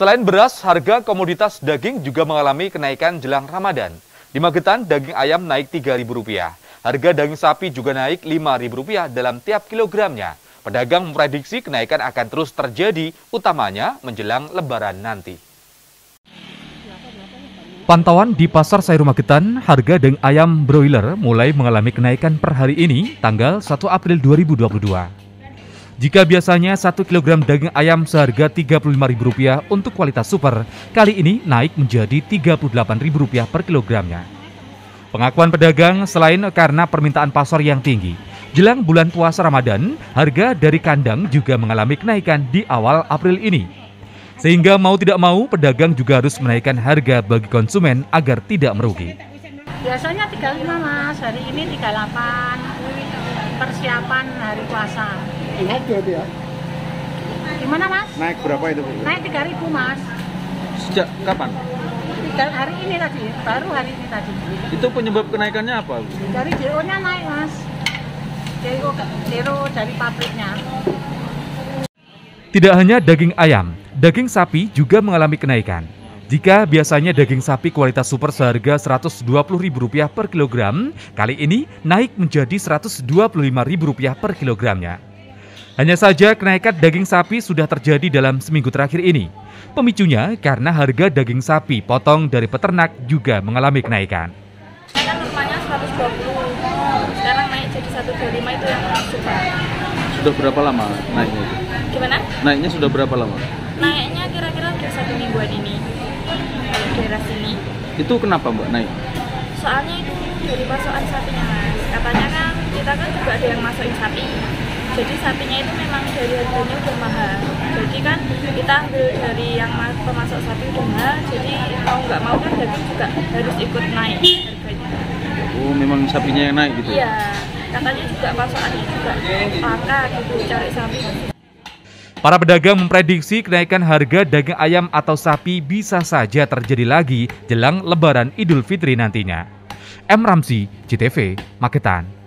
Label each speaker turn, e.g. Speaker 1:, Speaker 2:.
Speaker 1: Selain beras, harga komoditas daging juga mengalami kenaikan jelang Ramadan. Di Magetan, daging ayam naik Rp3.000. Harga daging sapi juga naik Rp5.000 dalam tiap kilogramnya. Pedagang memprediksi kenaikan akan terus terjadi, utamanya menjelang lebaran nanti. Pantauan di Pasar Sayur Magetan, harga daging ayam broiler mulai mengalami kenaikan per hari ini, tanggal 1 April 2022. Jika biasanya 1 kg daging ayam seharga Rp35.000 untuk kualitas super, kali ini naik menjadi Rp38.000 per kilogramnya. Pengakuan pedagang selain karena permintaan pasar yang tinggi, jelang bulan puasa Ramadan, harga dari kandang juga mengalami kenaikan di awal April ini. Sehingga mau tidak mau, pedagang juga harus menaikkan harga bagi konsumen agar tidak merugi.
Speaker 2: Biasanya 35 mas, hari ini 38, persiapan hari puasa
Speaker 3: naik berarti ya?
Speaker 2: Gimana mas?
Speaker 3: Naik berapa itu? Bu?
Speaker 2: Naik 3000 mas.
Speaker 3: Sejak kapan?
Speaker 2: Tiga hari ini tadi, baru hari ini tadi.
Speaker 3: Itu penyebab kenaikannya apa? Bu?
Speaker 2: Dari DO-nya naik mas. DO, DO dari pabriknya.
Speaker 1: Tidak hanya daging ayam, daging sapi juga mengalami kenaikan. Jika biasanya daging sapi kualitas super seharga Rp120.000 per kilogram, kali ini naik menjadi Rp125.000 per kilogramnya. Hanya saja kenaikan daging sapi sudah terjadi dalam seminggu terakhir ini. Pemicunya karena harga daging sapi potong dari peternak juga mengalami kenaikan.
Speaker 4: Kan normalnya 120, sekarang naik jadi 125 itu yang suka.
Speaker 3: Sudah berapa lama naiknya?
Speaker 4: Gimana?
Speaker 3: Naiknya sudah berapa lama?
Speaker 4: Naiknya kira-kira udah satu mingguan ini. Daerah sini.
Speaker 3: Itu kenapa mbak naik?
Speaker 4: Soalnya itu dari pasokan sapinya mas. Katanya kan kita kan juga ada yang masukin sapi jadi sapinya itu memang dari harganya udah mahal jadi kan kita ambil dari yang pemasok sapi udah mahal jadi mau nggak mau kan daging juga harus ikut naik harganya
Speaker 3: oh memang sapinya yang naik gitu
Speaker 4: iya katanya juga pasokannya juga langka gitu cari sapi
Speaker 1: Para pedagang memprediksi kenaikan harga daging ayam atau sapi bisa saja terjadi lagi jelang Lebaran Idul Fitri nantinya. M. Ramsi, CTV, Magetan.